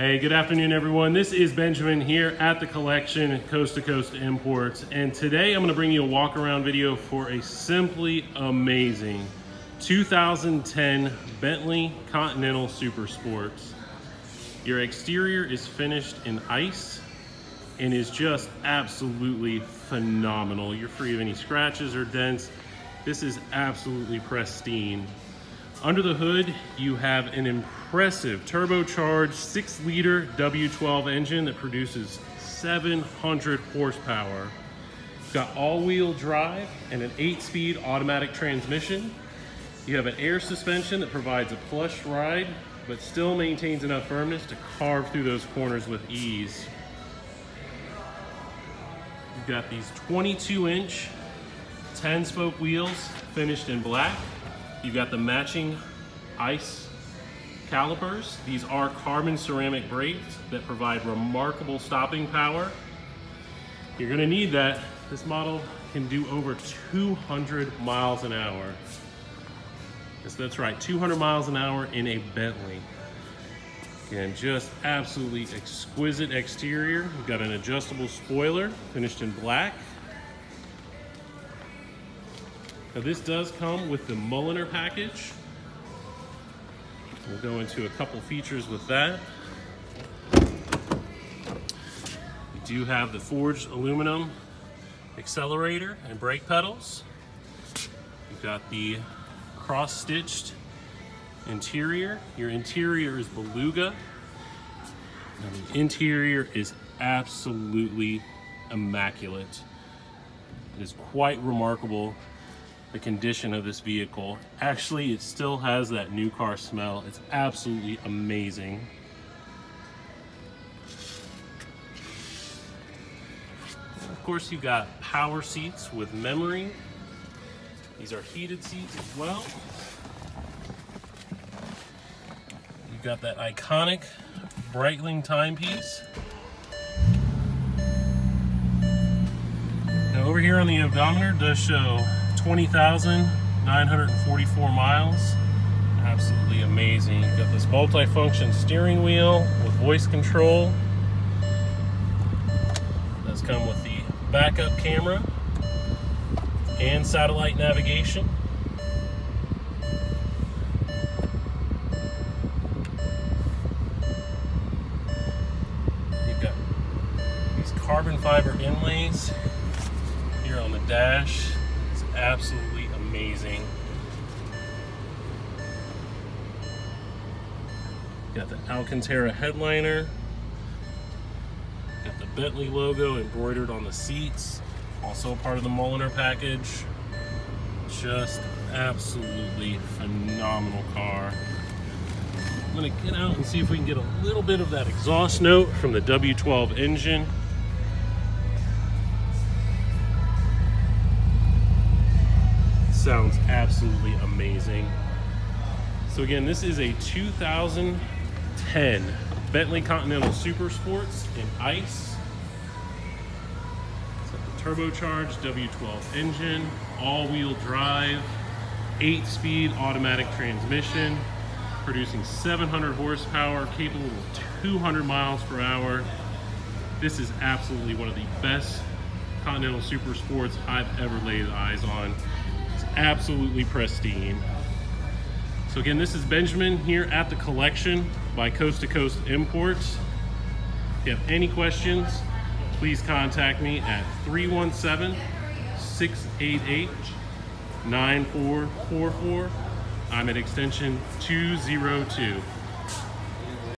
Hey, good afternoon, everyone. This is Benjamin here at the collection Coast to Coast Imports, and today I'm going to bring you a walk around video for a simply amazing 2010 Bentley Continental Super Sports. Your exterior is finished in ice and is just absolutely phenomenal. You're free of any scratches or dents. This is absolutely pristine. Under the hood, you have an impressive turbocharged six liter W12 engine that produces 700 horsepower. It's got all wheel drive and an eight speed automatic transmission. You have an air suspension that provides a plush ride, but still maintains enough firmness to carve through those corners with ease. You've got these 22 inch 10 spoke wheels finished in black You've got the matching ice calipers. These are carbon ceramic brakes that provide remarkable stopping power. You're gonna need that. This model can do over 200 miles an hour. Yes, that's right, 200 miles an hour in a Bentley. Again, just absolutely exquisite exterior. You've got an adjustable spoiler finished in black. Now this does come with the Mulliner package. We'll go into a couple features with that. We do have the forged aluminum accelerator and brake pedals. You've got the cross-stitched interior. Your interior is beluga. And the interior is absolutely immaculate. It is quite remarkable the condition of this vehicle. Actually, it still has that new car smell. It's absolutely amazing. of course, you've got power seats with memory. These are heated seats as well. You've got that iconic Breitling timepiece. Now over here on the odometer does show 20,944 miles. Absolutely amazing. You've got this multi-function steering wheel with voice control. Does come with the backup camera and satellite navigation. You've got these carbon fiber inlays here on the dash absolutely amazing. Got the Alcantara headliner. Got the Bentley logo embroidered on the seats. Also part of the Mulliner package. Just absolutely phenomenal car. I'm gonna get out and see if we can get a little bit of that exhaust note from the W12 engine. Sounds absolutely amazing. So again, this is a 2010 Bentley Continental Super Sports in ICE. It's got the turbocharged W12 engine, all-wheel drive, eight-speed automatic transmission, producing 700 horsepower, capable of 200 miles per hour. This is absolutely one of the best Continental Super Sports I've ever laid eyes on absolutely pristine. So again, this is Benjamin here at the collection by Coast to Coast Imports. If you have any questions, please contact me at 317-688-9444. I'm at extension 202.